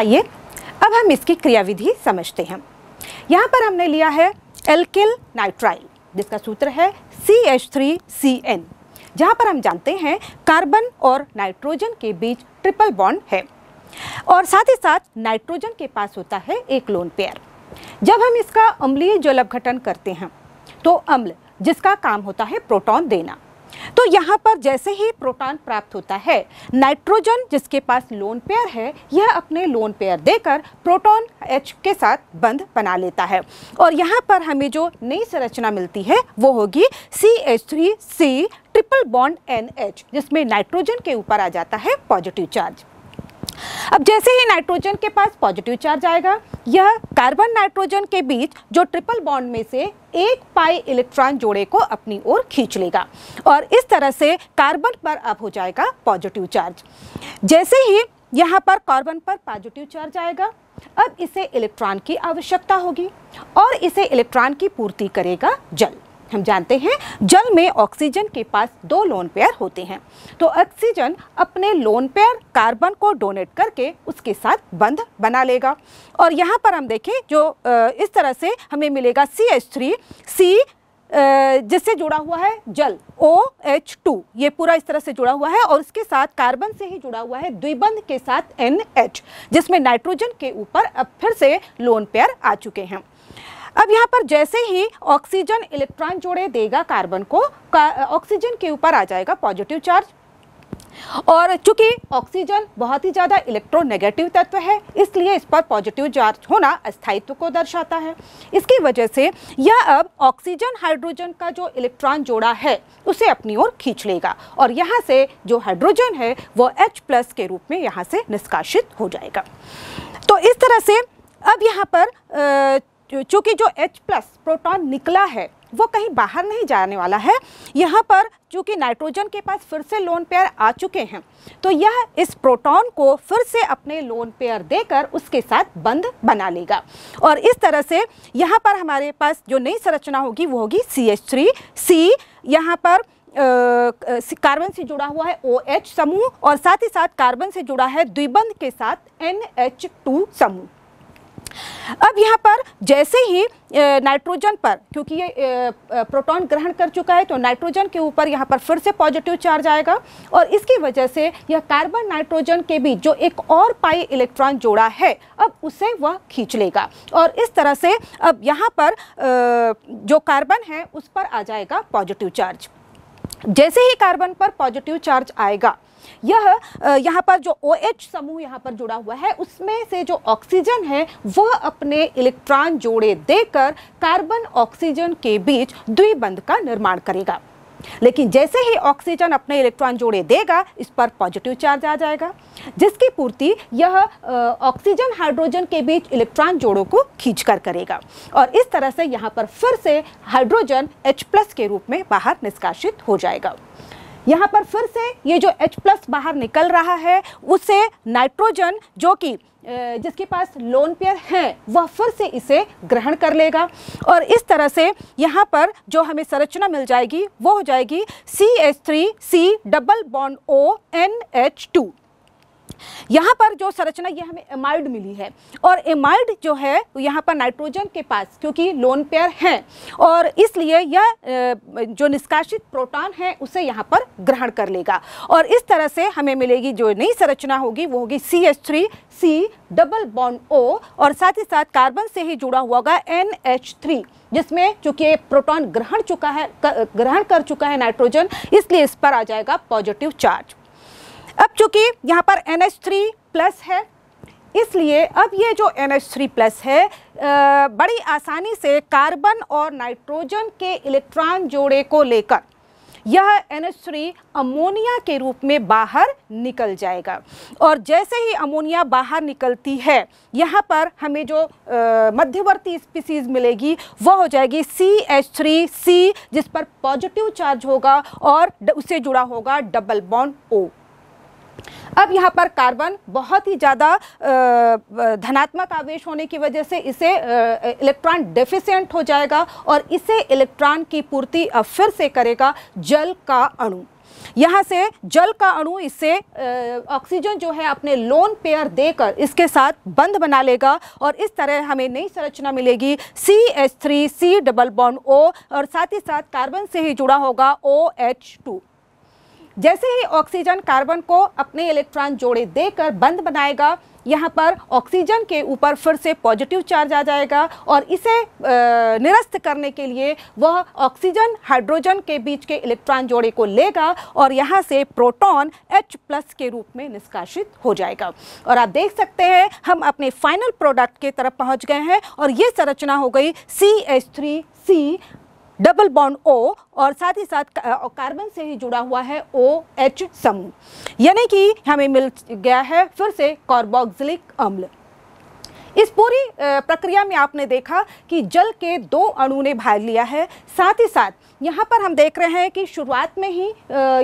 आइए, अब हम इसकी क्रियाविधि समझते हैं। यहाँ पर हमने लिया है एल्किल नाइट्राइल जिसका सूत्र है C H three C N जहाँ पर हम जानते हैं कार्बन और नाइट्रोजन के बीच ट्रिपल बॉन्ड है। और साथ ही साथ नाइट्रोजन के पास होता है एक लोन पेयर जब हम इसका अम्लीय जल करते हैं तो अम्ल जिसका काम होता है प्रोटॉन देना। तो यहाँ पर जैसे ही प्रोटॉन प्राप्त होता है, नाइट्रोजन जिसके पास लोन पेयर है, यह अपने लोन पेयर देकर प्रोटॉन एच के साथ बंध बना लेता है। और यहाँ पर हमें जो नई संरचना मिलती है, वो होगी C H three C triple bond N H जिसमें नाइट्रोजन के ऊपर आ जाता है पॉजिटिव चार्ज। अब जैसे ही नाइट्रोजन के पास पॉजिटिव चार्ज आएगा, यह कार्बन नाइट्रोजन के बीच जो ट्रिपल बॉन्ड में से एक पाई इलेक्ट्रॉन जोड़े को अपनी ओर खींच लेगा और इस तरह से कार्बन पर अब हो जाएगा पॉजिटिव चार्ज। जैसे ही यहाँ पर कार्बन पर पॉजिटिव चार्ज आएगा, अब इसे इलेक्ट्रॉन की आवश्यकता होगी और इसे इलेक्ट्रॉन की पूर्ति करेगा जल। हम जानते हैं, जल में ऑक्सीजन के पास दो लोन पेयर होते हैं। तो ऑक्सीजन अपने लोन पेयर कार्बन को डोनेट करके उसके साथ बंध बना लेगा। और यहाँ पर हम देखें, जो इस तरह से हमें मिलेगा सी एच थ्री सी जिससे जुड़ा हुआ है जल ओ एच टू ये पूरा इस तरह से जुड़ा हुआ है और इसके साथ कार्बन से ही जुड़ा हुआ है द्विबंध के साथ एन एच जिसमें नाइट्रोजन के ऊपर अब फिर से लोन पेयर आ चुके हैं। अब यहाँ पर जैसे ही ऑक्सीजन इलेक्ट्रॉन जोड़े देगा कार्बन को ऑक्सीजन के ऊपर आ जाएगा पॉजिटिव चार्ज। और चूँकि ऑक्सीजन बहुत ही ज़्यादा इलेक्ट्रोनेगेटिव तत्व है, इसलिए इस पर पॉजिटिव चार्ज होना अस्थायित्व को दर्शाता है। इसकी वजह से यह अब ऑक्सीजन हाइड्रोजन का जो इलेक्ट्रॉन जोड़ा है, उसे अपनी ओर खींच लेगा। और यहाँ से जो हाइड्रोजन है, वो H प्लस के रूप में यहाँ से निष्कासित हो जाएगा। तो इस तरह से अब यहाँ पर चूँकि जो H प्लस प्रोटॉन निकला है, वो कहीं बाहर नहीं जाने वाला है। यहाँ पर चूँकि नाइट्रोजन के पास फिर से लोन पेयर आ चुके हैं तो यह इस प्रोटॉन को फिर से अपने लोन पेयर देकर उसके साथ बंद बना लेगा। और इस तरह से यहाँ पर हमारे पास जो नई संरचना होगी, वो होगी सी एच थ्री सी यहाँ पर कार्बन से जुड़ा हुआ है ओ OH समूह और साथ ही साथ कार्बन से जुड़ा है द्विबंध के साथ एन एच टू समूह। अब यहाँ पर जैसे ही नाइट्रोजन पर, क्योंकि ये प्रोटॉन ग्रहण कर चुका है तो नाइट्रोजन के ऊपर यहाँ पर फिर से पॉजिटिव चार्ज आएगा और इसकी वजह से यह कार्बन नाइट्रोजन के बीच जो एक और पाई इलेक्ट्रॉन जोड़ा है, अब उसे वह खींच लेगा। और इस तरह से अब यहाँ पर जो कार्बन है, उस पर आ जाएगा पॉजिटिव चार्ज। जैसे ही कार्बन पर पॉजिटिव चार्ज आएगा यह यहाँ पर जो ओ OH समूह यहाँ पर जुड़ा हुआ है, उसमें से जो ऑक्सीजन है, वह अपने इलेक्ट्रॉन जोड़े देकर कार्बन ऑक्सीजन के बीच द्विबंध का निर्माण करेगा। लेकिन जैसे ही ऑक्सीजन अपने इलेक्ट्रॉन जोड़े देगा, इस पर पॉजिटिव चार्ज आ जाएगा, जिसकी पूर्ति यह ऑक्सीजन हाइड्रोजन के बीच इलेक्ट्रॉन जोड़ों को खींचकर करेगा। और इस तरह से यहाँ पर फिर से हाइड्रोजन H प्लस के रूप में बाहर निष्कासित हो जाएगा। यहाँ पर फिर से ये जो H प्लस बाहर निकल रहा है, उसे नाइट्रोजन जो कि जिसके पास लोन पेयर है, वह फिर से इसे ग्रहण कर लेगा। और इस तरह से यहाँ पर जो हमें संरचना मिल जाएगी, वो हो जाएगी C H three C double bond O N H two यहाँ पर जो संरचना ये हमें एमाइड मिली है और एमाइड जो है, यहाँ पर नाइट्रोजन के पास, क्योंकि लोन पेयर हैं, और इसलिए यह जो निष्कासित प्रोटॉन है, उसे यहाँ पर ग्रहण कर लेगा। और इस तरह से हमें मिलेगी जो नई संरचना होगी, वो होगी C H three C double bond O और साथ ही साथ कार्बन से ही जुड़ा हुआ होगा एन एच थ्री जिसमें चूँकि प्रोटॉन ग्रहण चुका है ग्रहण कर चुका है नाइट्रोजन इसलिए इस पर आ जाएगा पॉजिटिव चार्ज अब चूँकि यहाँ पर NH3 प्लस है इसलिए अब ये जो NH3 प्लस है आ, बड़ी आसानी से कार्बन और नाइट्रोजन के इलेक्ट्रॉन जोड़े को लेकर यह NH3 अमोनिया के रूप में बाहर निकल जाएगा। और जैसे ही अमोनिया बाहर निकलती है यहाँ पर हमें जो मध्यवर्ती स्पीसीज मिलेगी वह हो जाएगी सी एच थ्री सी जिस पर पॉजिटिव चार्ज होगा और उससे जुड़ा होगा डबल बॉन्ड ओ अब यहाँ पर कार्बन बहुत ही ज़्यादा धनात्मक आवेश होने की वजह से इसे इलेक्ट्रॉन डेफिशिएंट हो जाएगा और इसे इलेक्ट्रॉन की पूर्ति अब फिर से करेगा जल का अणु। यहाँ से जल का अणु इससे ऑक्सीजन जो है अपने लोन पेयर देकर इसके साथ बंध बना लेगा और इस तरह हमें नई संरचना मिलेगी C H three C double bond O और साथ ही साथ कार्बन से ही जुड़ा होगा ओ एच टू जैसे ही ऑक्सीजन कार्बन को अपने इलेक्ट्रॉन जोड़े देकर बंद बनाएगा, यहाँ पर ऑक्सीजन के ऊपर फिर से पॉजिटिव चार्ज आ जाएगा और इसे निरस्त करने के लिए वह ऑक्सीजन हाइड्रोजन के बीच के इलेक्ट्रॉन जोड़े को लेगा और यहाँ से प्रोटॉन H प्लस के रूप में निष्कासित हो जाएगा। और आप देख सकते हैं, हम अपने फाइनल प्रोडक्ट के तरफ़ पहुँच गए हैं और ये संरचना हो गई C H three C double bond O और साथ ही साथ कार्बन से ही जुड़ा हुआ है ओ एच समूह। यानी कि हमें मिल गया है फिर से कार्बोक्सिलिक अम्ल। इस पूरी प्रक्रिया में आपने देखा कि जल के दो अणु ने भाग लिया है, साथ ही साथ यहाँ पर हम देख रहे हैं कि शुरुआत में ही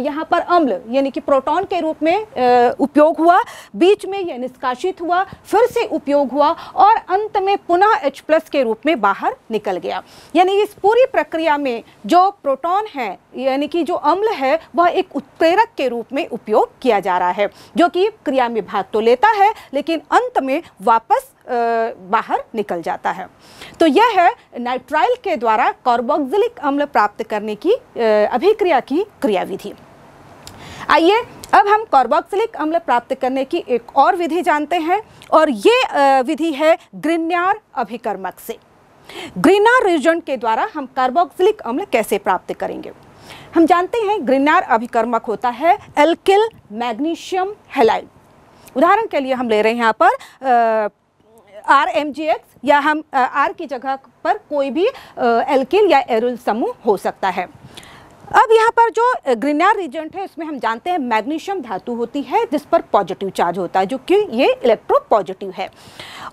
यहाँ पर अम्ल, यानी कि प्रोटॉन के रूप में उपयोग हुआ, बीच में यह निष्कासित हुआ, फिर से उपयोग हुआ और अंत में पुनः H प्लस के रूप में बाहर निकल गया। यानी इस पूरी प्रक्रिया में जो प्रोटॉन है, यानी कि जो अम्ल है, वह एक उत्प्रेरक के रूप में उपयोग किया जा रहा है, जो कि क्रिया में भाग तो लेता है, लेकिन अंत में वापस बाहर निकल जाता है। तो यह है नाइट्राइल के द्वारा कार्बोक्सिलिक अम्ल प्राप्त करने की अभिक्रिया की क्रियाविधि। आइए, अब हम कार्बोक्सिलिक अम्ल प्राप्त करने की एक और विधि जानते हैं और ये विधि है ग्रिन्यार अभिकर्मक से। ग्रीनार रिजन के द्वारा हम कार्बोक्सिलिक अम्ल कैसे प्राप्त करेंगे? हम जानते हैं ग्रीनार अभिकर्मक होता है एल्किल मैग्नीशियम हेलाइड। उदाहरण के लिए हम ले रहे हैं यहाँ पर आर एम जी एक्स या हम आर की जगह पर कोई भी एल्किल या एरुल समूह हो सकता है। अब यहाँ पर जो ग्रीनार रिजेंट है इसमें हम जानते हैं मैग्नीशियम धातु होती है, जिस पर पॉजिटिव चार्ज होता है, जो कि ये इलेक्ट्रो पॉजिटिव है।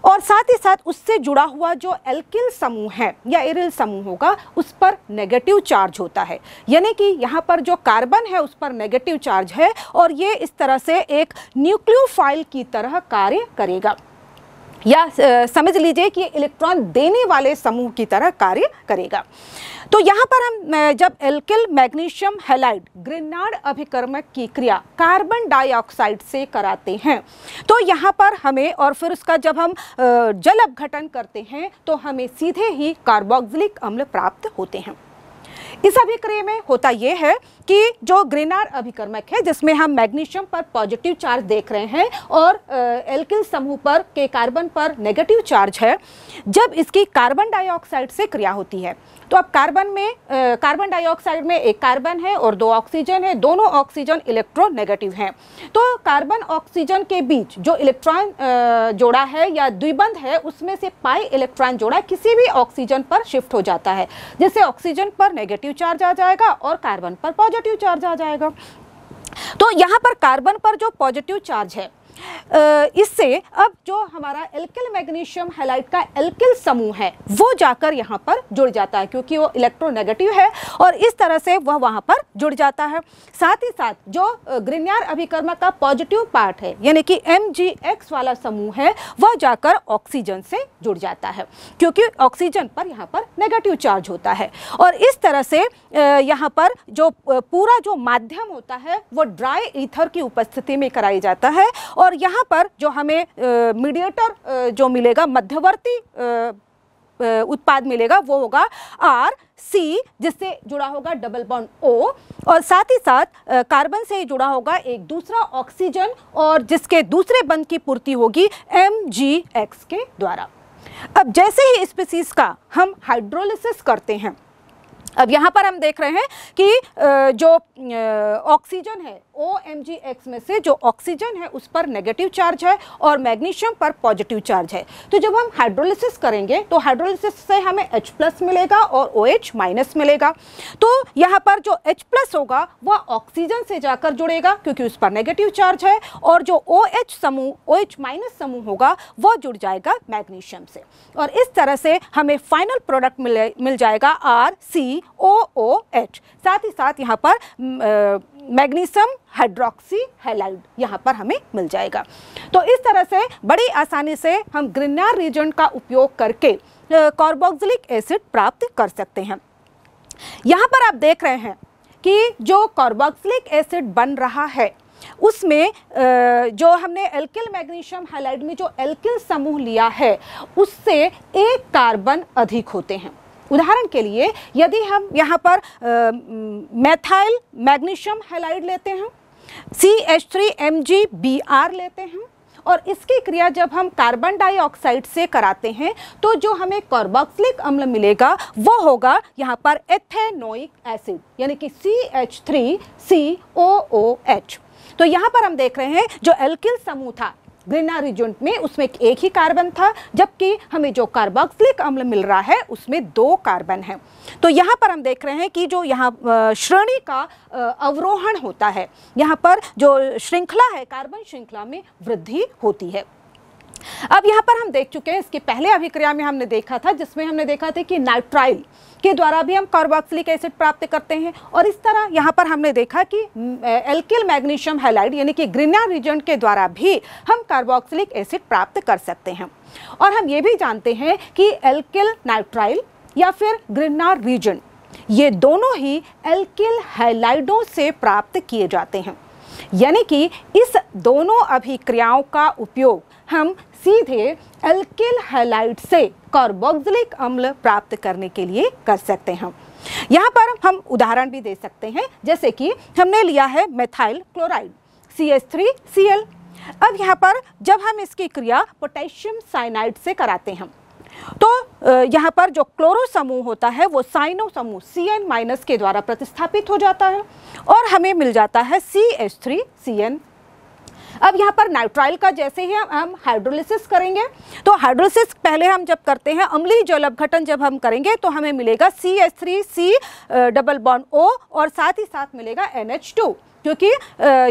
और साथ ही साथ उससे जुड़ा हुआ जो एल्किल समूह है, या एरिल समूह होगा, उस पर नेगेटिव चार्ज होता है। यानी कि यहाँ पर जो कार्बन है, उस पर नेगेटिव चार्ज है, और ये इस तरह से एक न्यूक्लियोफाइल की तरह कार्य करेगा। या समझ लीजिए कि इलेक्ट्रॉन देने वाले समूह की तरह कार्य करेगा। तो यहाँ पर हम जब एल्किल मैग्नीशियम हेलाइड ग्रेनाड अभिकर्मक की क्रिया कार्बन डाइऑक्साइड से कराते हैं तो यहाँ पर हमें, और फिर उसका जब हम जल अपघटन करते हैं तो हमें सीधे ही कार्बोक्सिलिक अम्ल प्राप्त होते हैं। इस अभिक्रिया में होता यह है कि जो ग्रेनार अभिक्रमक है, जिसमें हम मैग्नीशियम पर पॉजिटिव चार्ज देख रहे हैं और एल्किल समूह पर, के कार्बन पर नेगेटिव चार्ज है, जब इसकी कार्बन डाइऑक्साइड से क्रिया होती है। तो अब कार्बन में कार्बन डाइऑक्साइड में एक कार्बन है और दो ऑक्सीजन है, दोनों ऑक्सीजन इलेक्ट्रोनेगेटिव हैं। तो कार्बन ऑक्सीजन के बीच जो इलेक्ट्रॉन जोड़ा है या द्विबंध है, उसमें से पाई इलेक्ट्रॉन जोड़ा किसी भी ऑक्सीजन पर शिफ्ट हो जाता है, जिससे ऑक्सीजन पर नेगेटिव चार्ज आ जाएगा और कार्बन पर पॉजिटिव चार्ज आ जाएगा। तो यहाँ पर कार्बन पर जो पॉजिटिव चार्ज है इससे अब जो हमारा एल्किल मैग्नीशियम हेलाइट का एल्किल समूह है, वो जाकर यहाँ पर जुड़ जाता है, क्योंकि वो इलेक्ट्रोनेगेटिव है और इस तरह से वह वहाँ पर जुड़ जाता है। साथ ही साथ जो ग्रिन्यार अभिकर्मक का पॉजिटिव पार्ट है, यानी कि एम वाला समूह है, वह जाकर ऑक्सीजन से जुड़ जाता है, क्योंकि ऑक्सीजन पर यहाँ पर नेगेटिव चार्ज होता है। और इस तरह से यहाँ पर जो पूरा जो माध्यम होता है, वो ड्राई ईथर की उपस्थिति में कराई जाता है और यहाँ पर जो हमें मीडिएटर जो मिलेगा, मध्यवर्ती उत्पाद मिलेगा, वो होगा आर सी जिससे जुड़ा होगा डबल बॉन्ड ओ और साथ ही साथ कार्बन से जुड़ा होगा एक दूसरा ऑक्सीजन और जिसके दूसरे बंद की पूर्ति होगी एम जी एक्स के द्वारा। अब जैसे ही स्पीसीज का हम हाइड्रोलिसिस करते हैं अब यहाँ पर हम देख रहे हैं कि जो ऑक्सीजन है ओ एम जी एक्स में से जो ऑक्सीजन है, उस पर नेगेटिव चार्ज है और मैग्नीशियम पर पॉजिटिव चार्ज है। तो जब हम हाइड्रोलिसिस करेंगे तो हाइड्रोलिसिस से हमें H प्लस मिलेगा और ओ OH माइनस मिलेगा। तो यहाँ पर जो H प्लस होगा, वह ऑक्सीजन से जाकर जुड़ेगा, क्योंकि उस पर नेगेटिव चार्ज है और जो ओ OH समूह ओ OH माइनस समूह होगा, वह जुड़ जाएगा मैग्नीशियम से। और इस तरह से हमें फाइनल प्रोडक्ट मिल मिल जाएगा R C O O H साथ ही साथ यहाँ पर मैग्नीशियम हाइड्रोक्सी हेलाइड यहाँ पर हमें मिल जाएगा। तो इस तरह से बड़ी आसानी से हम ग्रिनार रीजन का उपयोग करके कार्बोक्सिलिक एसिड प्राप्त कर सकते हैं। यहाँ पर आप देख रहे हैं कि जो कार्बोक्सिलिक एसिड बन रहा है, उसमें जो हमने एल्किल मैग्नीशियम हाइलाइड में जो एल्किल समूह लिया है, उससे एक कार्बन अधिक होते हैं। उदाहरण के लिए, यदि हम यहाँ पर मैथाइल मैग्नीशियम हेलाइड लेते हैं C H three M G B R लेते हैं, और इसकी क्रिया जब हम कार्बन डाइऑक्साइड से कराते हैं तो जो हमें कार्बोक्सिलिक अम्ल मिलेगा, वो होगा यहाँ पर एथेनोइक एसिड यानी कि C H three C O O H तो यहाँ पर हम देख रहे हैं, जो एल्किल समूह था ग्रीना रिजेंट में उसमें एक ही कार्बन था, जबकि हमें जो कार्बोक्सिलिक अम्ल मिल रहा है, उसमें दो कार्बन है। तो यहाँ पर हम देख रहे हैं कि जो यहाँ श्रेणी का अवरोहण होता है, यहाँ पर जो श्रृंखला है कार्बन श्रृंखला में वृद्धि होती है। अब यहाँ पर हम देख चुके हैं, इसके पहले अभिक्रिया में हमने देखा था, जिसमें हमने देखा था कि नाइट्राइल के द्वारा भी हम कार्बोक्सिलिक एसिड प्राप्त करते हैं, और इस तरह यहाँ पर हमने देखा कि एल्किल मैग्नीशियम हेलाइड यानी कि ग्रीना रीजन के द्वारा भी हम कार्बोक्सिलिक एसिड प्राप्त कर सकते हैं। और हम ये भी जानते हैं कि एल्किल नाइट्राइल या फिर ग्रीना रीजन, ये दोनों ही एल्किल हैलाइडों से प्राप्त किए जाते हैं। यानी कि इस दोनों अभिक्रियाओं का उपयोग हम सीधे एल्किल हैलाइड से कार्बोक्सिलिक अम्ल प्राप्त करने के लिए कर सकते हैं। यहाँ पर हम उदाहरण भी दे सकते हैं, जैसे कि हमने लिया है methyl chloride C S three C L अब यहाँ पर जब हम इसकी क्रिया पोटेशियम साइनाइड से कराते हैं तो यहाँ पर जो क्लोरो समूह होता है, वो साइनो समूह सी एन माइनस के द्वारा प्रतिस्थापित हो जाता है और हमें मिल जाता है C H three C N अब यहाँ पर नाइट्राइल का जैसे ही हम हाइड्रोलिसिस करेंगे तो हाइड्रोलिसिस पहले हम जब करते हैं अम्लीय जल अपघटन जब हम करेंगे तो हमें मिलेगा C S three C double bond O और साथ ही साथ मिलेगा एन एच टू क्योंकि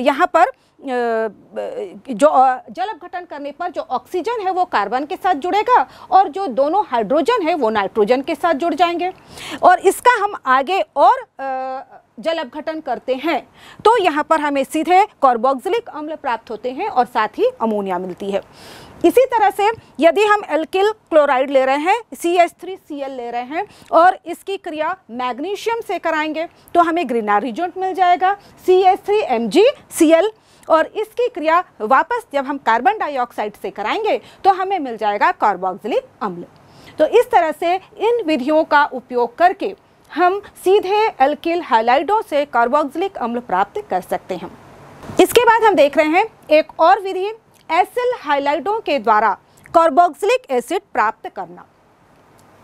यहाँ पर जो जल अपघटन करने पर जो ऑक्सीजन है वो कार्बन के साथ जुड़ेगा और जो दोनों हाइड्रोजन है वो नाइट्रोजन के साथ जुड़ जाएँगे। और इसका हम आगे और जल अपघटन करते हैं। तो यहाँ पर हमें सीधे कार्बोक्सिलिक अम्ल प्राप्त होते हैं और साथ ही अमोनिया मिलती है। इसी तरह से यदि हम एल्किल क्लोराइड ले रहे हैं C H three C L ले रहे हैं और इसकी क्रिया मैग्नीशियम से कराएँगे तो हमें ग्रीनारिजेंट मिल जाएगा C H three M G C L और इसकी क्रिया वापस जब हम कार्बन डाइऑक्साइड से कराएँगे तो हमें मिल जाएगा कार्बोक्सिलिक अम्ल। तो इस तरह से इन विधियों का उपयोग करके हम सीधे एल्किल हाइलाइडों से कार्बोक्सिलिक अम्ल प्राप्त कर सकते हैं। इसके बाद हम देख रहे हैं एक और विधि एसिल हाइलाइडों के द्वारा कार्बोक्सिलिक एसिड प्राप्त करना।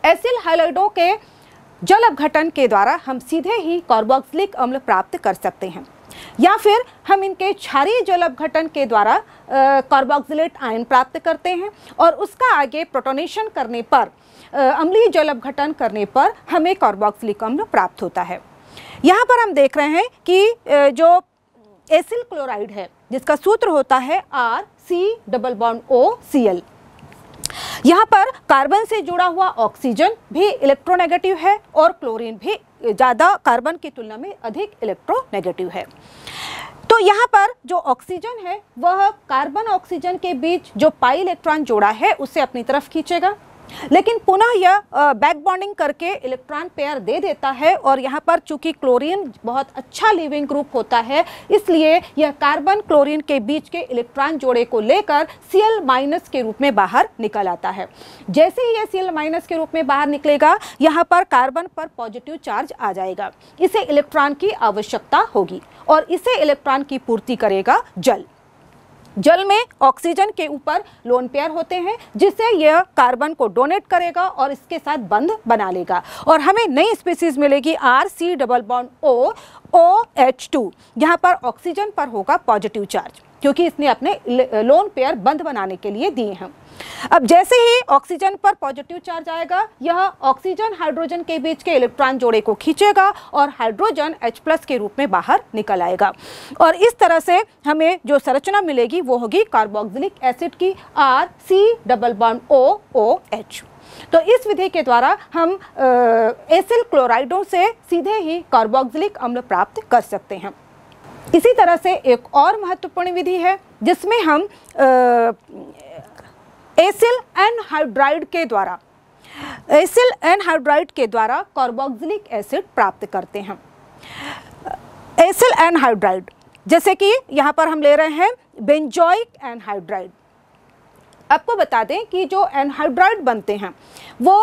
एसिल हाइलाइडों के जल अपघटन के द्वारा हम सीधे ही कार्बोक्सिलिक अम्ल प्राप्त कर सकते हैं। या फिर हम इनके क्षारीय जल अपघटन के द्वारा कार्बोक्सिलेट आयन प्राप्त करते हैं और उसका आगे प्रोटोनेशन करने पर अम्लीय जल अपघटन करने पर हमें कार्बोक्सिलिक अम्ल प्राप्त होता है। यहाँ पर हम देख रहे हैं कि जो एसिल क्लोराइड है, जिसका सूत्र होता है R C double bond O C L यहाँ पर कार्बन से जुड़ा हुआ ऑक्सीजन भी इलेक्ट्रोनेगेटिव है और क्लोरीन भी ज़्यादा कार्बन की तुलना में अधिक इलेक्ट्रोनेगेटिव है। तो यहाँ पर जो ऑक्सीजन है, वह कार्बन ऑक्सीजन के बीच जो पाई इलेक्ट्रॉन जोड़ा है, उसे अपनी तरफ़ खींचेगा। लेकिन पुनः यह बैक बॉन्डिंग करके इलेक्ट्रॉन पेयर दे देता है और यहाँ पर चूँकि क्लोरीन बहुत अच्छा लिविंग ग्रुप होता है, इसलिए यह कार्बन क्लोरीन के बीच के इलेक्ट्रॉन जोड़े को लेकर Cl माइनस के रूप में बाहर निकल आता है। जैसे ही यह Cl माइनस के रूप में बाहर निकलेगा, यहाँ पर कार्बन पर पॉजिटिव चार्ज आ जाएगा। इसे इलेक्ट्रॉन की आवश्यकता होगी और इसे इलेक्ट्रॉन की पूर्ति करेगा जल। जल में ऑक्सीजन के ऊपर लोन पेयर होते हैं, जिससे यह कार्बन को डोनेट करेगा और इसके साथ बंध बना लेगा। और हमें नई स्पीसीज मिलेगी R C double bond O O H two यहाँ पर ऑक्सीजन पर होगा पॉजिटिव चार्ज क्योंकि इसने अपने लोन पेयर बंध बनाने के लिए दिए हैं। अब जैसे ही ऑक्सीजन पर पॉजिटिव चार्ज आएगा, यह ऑक्सीजन हाइड्रोजन के बीच के इलेक्ट्रॉन जोड़े को खींचेगा और हाइड्रोजन H प्लस के रूप में बाहर निकल आएगा। और इस तरह से हमें जो संरचना मिलेगी, वो होगी कार्बोक्सिलिक एसिड की R C double bond O O H तो इस विधि के द्वारा हम एसिल क्लोराइडों से सीधे ही कार्बोक्सिलिक अम्ल प्राप्त कर सकते हैं। इसी तरह से एक और महत्वपूर्ण विधि है, जिसमें हम एसिल एनहाइड्राइड के द्वारा, एसिल एनहाइड्राइड के द्वारा कार्बोक्सिलिक एसिड प्राप्त करते हैं। एसिल एनहाइड्राइड जैसे कि यहाँ पर हम ले रहे हैं बेंजोइक एनहाइड्राइड आपको बता दें कि जो एनहाइड्राइड बनते हैं, वो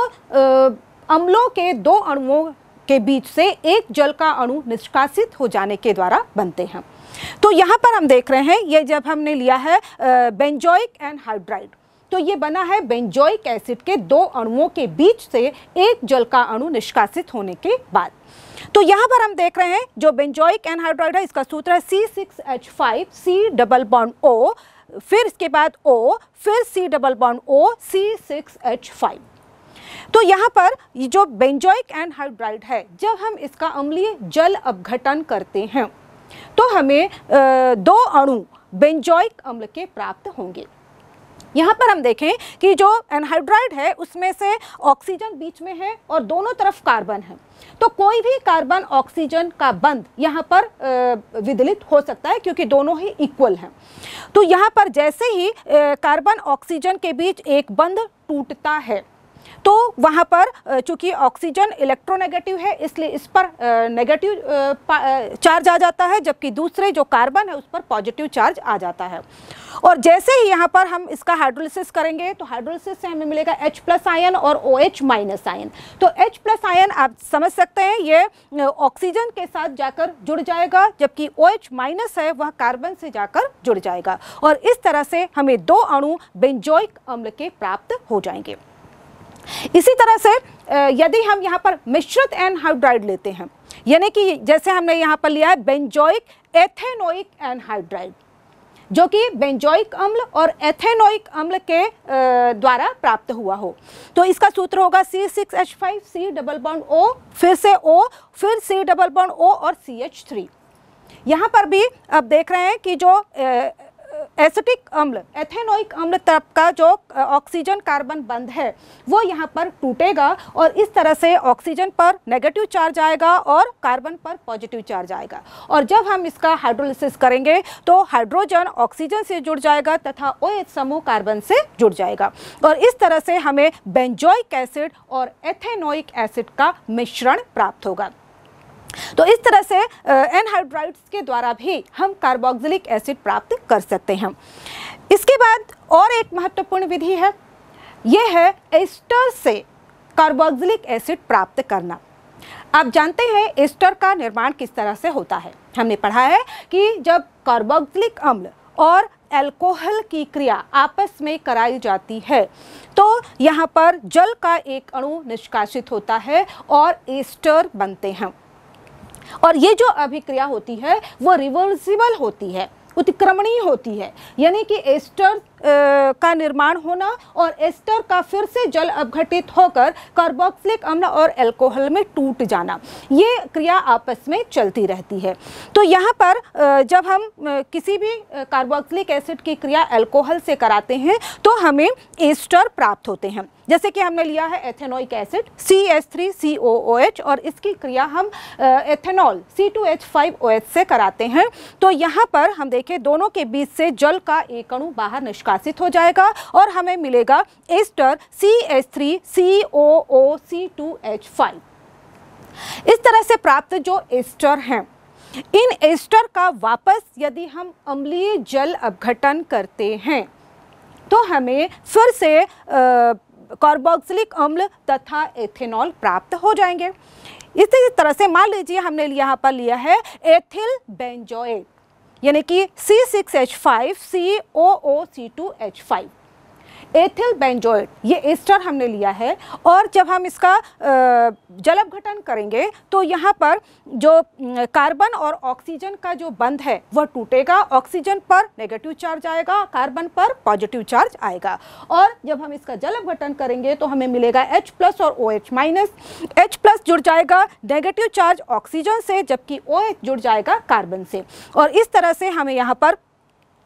अम्लों के दो अणुओं के बीच से एक जल का अणु निष्कासित हो जाने के द्वारा बनते हैं। तो यहाँ पर हम देख रहे हैं, ये जब हमने लिया है बेंजोइक एनहाइड्राइड तो ये बना है बेंजोइक एसिड के दो अणुओं के बीच से एक जल का अणु निष्कासित होने के बाद। तो यहाँ पर हम देख रहे हैं जो बेंजोइक एनहाइड्राइड है, इसका सूत्र है C six H five C double bond O फिर इसके बाद ओ फिर C double bond O C six H five तो यहाँ पर जो बेंजोइक एनहाइड्राइड है, जब हम इसका अम्लीय जल अपघटन करते हैं तो हमें दो अणु बेंजोइक अम्ल के प्राप्त होंगे। यहाँ पर हम देखें कि जो एनहाइड्राइड है, उसमें से ऑक्सीजन बीच में है और दोनों तरफ़ कार्बन है। तो कोई भी कार्बन ऑक्सीजन का बंद यहाँ पर विदलित हो सकता है क्योंकि दोनों ही इक्वल हैं। तो यहाँ पर जैसे ही कार्बन ऑक्सीजन के बीच एक बंद टूटता है। तो वहाँ पर चूँकि ऑक्सीजन इलेक्ट्रोनेगेटिव है, इसलिए इस पर नेगेटिव चार्ज आ जाता है, जबकि दूसरे जो कार्बन है, उस पर पॉजिटिव चार्ज आ जाता है। और जैसे ही यहाँ पर हम इसका हाइड्रोलिसिस करेंगे तो हाइड्रोलिसिस से हमें मिलेगा H प्लस आयन और ओ OH माइनस आयन तो H प्लस आयन आप समझ सकते हैं, ये ऑक्सीजन के साथ जाकर जुड़ जाएगा, जबकि ओ OH माइनस है, वह कार्बन से जाकर जुड़ जाएगा। और इस तरह से हमें दो अणु बेंजोइक अम्ल के प्राप्त हो जाएँगे। इसी तरह से यदि हम यहाँ पर मिश्रित एनहाइड्राइड लेते हैं, यानी कि जैसे हमने यहाँ पर लिया है बेंजोइक, एथेनोइक एनहाइड्राइड जो कि बेंजोइक अम्ल और एथेनोइक अम्ल के द्वारा प्राप्त हुआ हो। तो इसका सूत्र होगा C six H five C double bond O फिर से ओ फिर सी डबल बॉन्ड ओ और सी एच थ्री यहाँ पर भी अब देख रहे हैं कि जो एसिटिक अम्ल, एथेनोइक अम्ल तब का जो ऑक्सीजन कार्बन बंद है, वो यहाँ पर टूटेगा और इस तरह से ऑक्सीजन पर नेगेटिव चार्ज आएगा और कार्बन पर पॉजिटिव चार्ज आएगा। और जब हम इसका हाइड्रोलिसिस करेंगे तो हाइड्रोजन ऑक्सीजन से जुड़ जाएगा तथा ओ समूह कार्बन से जुड़ जाएगा। और इस तरह से हमें बेंजोइक एसिड और एथेनोइक एसिड का मिश्रण प्राप्त होगा। तो इस तरह से एनहाइड्राइड्स के द्वारा भी हम कार्बोक्सिलिक एसिड प्राप्त कर सकते हैं। इसके बाद और एक महत्वपूर्ण विधि है, यह है एस्टर से कार्बोक्सिलिक एसिड प्राप्त करना। आप जानते हैं एस्टर का निर्माण किस तरह से होता है। हमने पढ़ा है कि जब कार्बोक्सिलिक अम्ल और एल्कोहल की क्रिया आपस में कराई जाती है तो यहाँ पर जल का एक अणु निष्कासित होता है और एस्टर बनते हैं। और ये जो अभिक्रिया होती है, वो रिवर्सिबल होती है, उत्क्रमणीय होती है। यानी कि एस्टर का निर्माण होना और एस्टर का फिर से जल अपघटित होकर कार्बोक्सिलिक अम्ल और एल्कोहल में टूट जाना, ये क्रिया आपस में चलती रहती है। तो यहाँ पर जब हम किसी भी कार्बोक्सिलिक एसिड की क्रिया एल्कोहल से कराते हैं तो हमें एस्टर प्राप्त होते हैं। जैसे कि हमने लिया है ethanoic acid C S three C O O H और इसकी क्रिया हम ethanol C two H five O H से कराते हैं। तो यहाँ पर हम देखें, दोनों के बीच से जल का एक अणु बाहर निष्कासित हो जाएगा और हमें मिलेगा ester C H three C O O C two H five इस तरह से प्राप्त जो एस्टर हैं, इन एस्टर का वापस यदि हम अम्लीय जल अपघटन करते हैं तो हमें फिर से कार्बोक्सिलिक अम्ल तथा एथेनॉल प्राप्त हो जाएँगे। इसी तरह से मान लीजिए हमने यहाँ पर लिया है एथिल बेंजोएट यानी कि C six H five C O O C two H five ethyl benzoate ये एस्टर हमने लिया है। और जब हम इसका जलअपघटन करेंगे तो यहाँ पर जो कार्बन और ऑक्सीजन का जो बंध है, वह टूटेगा। ऑक्सीजन पर नेगेटिव चार्ज आएगा, कार्बन पर पॉजिटिव चार्ज आएगा। और जब हम इसका जलअपघटन करेंगे तो हमें मिलेगा H प्लस और O OH minus H plus जुड़ जाएगा नेगेटिव चार्ज ऑक्सीजन से, जबकि ओ OH जुड़ जाएगा कार्बन से। और इस तरह से हमें यहाँ पर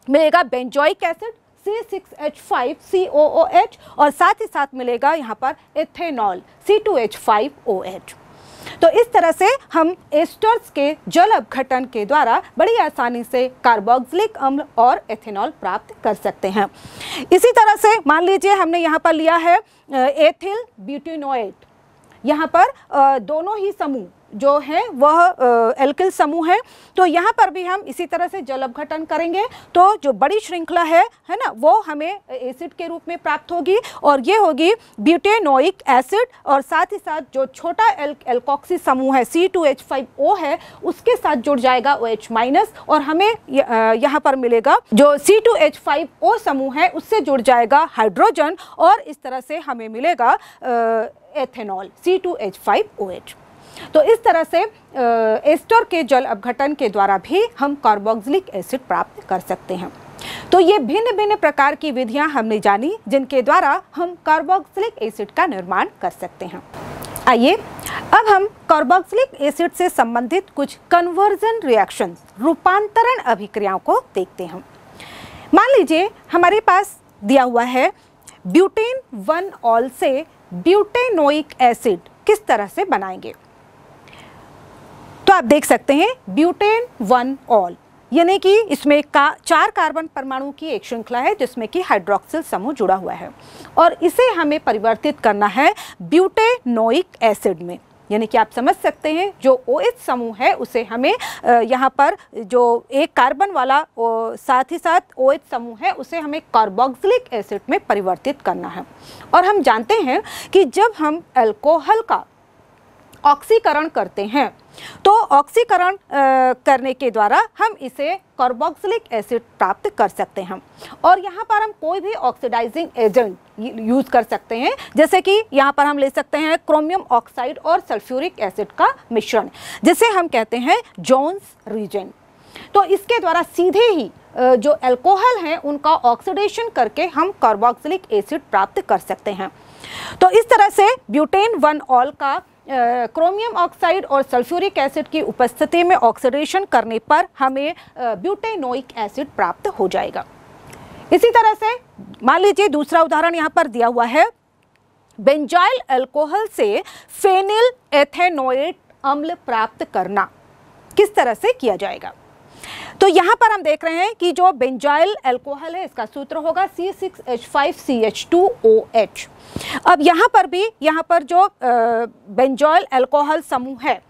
मिलेगा benzoic acid. C six H five C O O H और साथ ही साथ मिलेगा यहाँ पर ethanol C two H five O H तो इस तरह से हम एस्टर्स के जल अपघटन के द्वारा बड़ी आसानी से कार्बोक्सिलिक अम्ल और एथेनॉल प्राप्त कर सकते हैं। इसी तरह से मान लीजिए हमने यहाँ पर लिया है एथिल ब्यूटिनोएट यहाँ पर दोनों ही समूह जो है, वह एल्किल समूह है। तो यहाँ पर भी हम इसी तरह से जल अपघटन करेंगे। तो जो बड़ी श्रृंखला है है ना, वो हमें एसिड के रूप में प्राप्त होगी और ये होगी ब्यूटेनोइक एसिड और साथ ही साथ जो छोटा एल, एल्कॉक्सी समूह है C two H five O है, उसके साथ जुड़ जाएगा ओ एच माइनस और हमें यहाँ पर मिलेगा जो C two H five O समूह है, उससे जुड़ जाएगा हाइड्रोजन और इस तरह से हमें मिलेगा ethanol C two H five O H तो इस तरह से एस्टर के जल अपघटन के द्वारा भी हम कार्बोक्सिलिक एसिड प्राप्त कर सकते हैं। तो ये भिन्न भिन्न प्रकार की विधियाँ हमने जानी, जिनके द्वारा हम कार्बोक्सिलिक एसिड का निर्माण कर सकते हैं। आइए, अब हम कार्बोक्सिलिक एसिड से संबंधित कुछ कन्वर्जन रिएक्शन रूपांतरण अभिक्रियाओं को देखते हैं। मान लीजिए, हमारे पास दिया हुआ है, ब्यूटेन वन ऑल से ब्यूटेनोइक एसिड किस तरह से बनाएँगे? तो आप देख सकते हैं ब्यूटेन वन ऑल, यानी कि इसमें का, चार कार्बन परमाणु की एक श्रृंखला है जिसमें कि हाइड्रोक्सिल समूह जुड़ा हुआ है। और इसे हमें परिवर्तित करना है ब्यूटेनोइक एसिड में, यानी कि आप समझ सकते हैं जो ओ समूह है, उसे हमें यहाँ पर जो एक कार्बन वाला साथ ही साथ ओ समूह है, उसे हमें कार्बोक्सिलिक एसिड में परिवर्तित करना है। और हम जानते हैं कि जब हम अल्कोहल का ऑक्सीकरण करते हैं। तो ऑक्सीकरण करने के द्वारा हम इसे कार्बोक्सिलिक एसिड प्राप्त कर सकते हैं। और यहाँ पर हम कोई भी ऑक्सीडाइजिंग एजेंट यूज़ कर सकते हैं। जैसे कि यहाँ पर हम ले सकते हैं क्रोमियम ऑक्साइड और सल्फ्यूरिक एसिड का मिश्रण, जिसे हम कहते हैं जोन्स रीजन। तो इसके द्वारा सीधे ही जो अल्कोहल हैं, उनका ऑक्सीडेशन करके हम कार्बोक्सिलिक एसिड प्राप्त कर सकते हैं। तो इस तरह से ब्यूटेन वन ऑल का क्रोमियम ऑक्साइड और सल्फ्यूरिक एसिड की उपस्थिति में ऑक्सीडेशन करने पर हमें ब्यूटेनोइक एसिड प्राप्त हो जाएगा। इसी तरह से, मान लीजिए दूसरा उदाहरण यहाँ पर दिया हुआ है। बेंजाइल अल्कोहल से फेनिल एथेनोएट अम्ल प्राप्त करना किस तरह से किया जाएगा? तो यहाँ पर हम देख रहे हैं कि जो बेंजाइल एल्कोहल है, इसका सूत्र होगा C6H5CH2OH अब यहाँ पर भी, यहाँ पर जो बेंजॉयल एल्कोहल समूह है,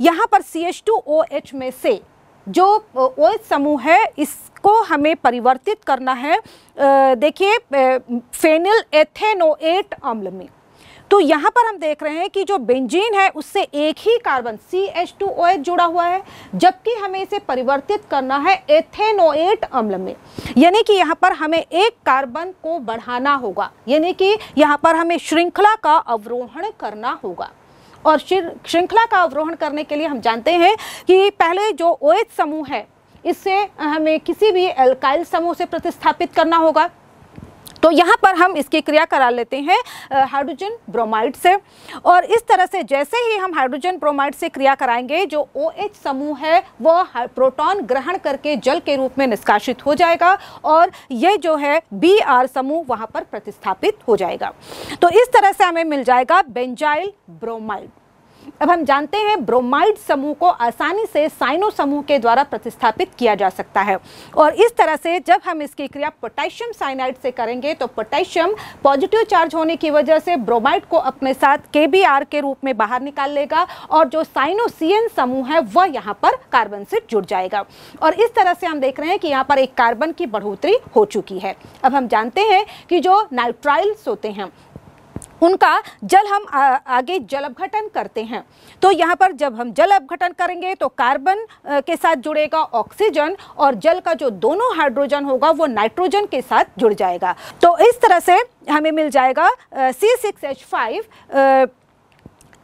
यहाँ पर CH2OH में से जो OH समूह है, इसको हमें परिवर्तित करना है देखिए फेनिल एथेनोएट अम्ल में। तो यहाँ पर हम देख रहे हैं कि जो बेंजीन है, उससे एक ही कार्बन CH2OH जुड़ा हुआ है, जबकि हमें इसे परिवर्तित करना है एथेनोएट अम्ल में। यानी कि यहाँ पर हमें एक कार्बन को बढ़ाना होगा। यानी कि यहाँ पर हमें श्रृंखला का अवरोहण करना होगा। और श्रृंखला का अवरोहण करने के लिए हम जानते हैं कि पहले जो OH समूह है, इससे हमें किसी भी एल्काइल समूह से प्रतिस्थापित करना होगा। तो यहाँ पर हम इसकी क्रिया करा लेते हैं हाइड्रोजन ब्रोमाइड से। और इस तरह से जैसे ही हम हाइड्रोजन ब्रोमाइड से क्रिया कराएँगे, जो ओ OH समूह है, वह प्रोटॉन ग्रहण करके जल के रूप में निष्कासित हो जाएगा और ये जो है बी आर समूह वहाँ पर प्रतिस्थापित हो जाएगा। तो इस तरह से हमें मिल जाएगा बेंजाइल ब्रोमाइड। अब हम जानते हैं ब्रोमाइड समूह को आसानी से साइनो समूह के द्वारा प्रतिस्थापित किया जा सकता है। और इस तरह से जब हम इसकी क्रिया पोटेशियम साइनाइड से करेंगे तो पोटेशियम पॉजिटिव चार्ज होने की वजह से ब्रोमाइड को अपने साथ केबीआर के रूप में बाहर निकाल लेगा और जो साइनो समूह है, वह यहाँ पर कार्बन से जुड़ जाएगा। और इस तरह से हम देख रहे हैं कि यहाँ पर एक कार्बन की बढ़ोतरी हो चुकी है। अब हम जानते हैं कि जो नाइट्राइल्स होते हैं उनका जल हम आ, आगे जल अपघटन करते हैं। तो यहाँ पर जब हम जल अपघटन करेंगे तो कार्बन के साथ जुड़ेगा ऑक्सीजन और जल का जो दोनों हाइड्रोजन होगा वो नाइट्रोजन के साथ जुड़ जाएगा। तो इस तरह से हमें मिल जाएगा C six H five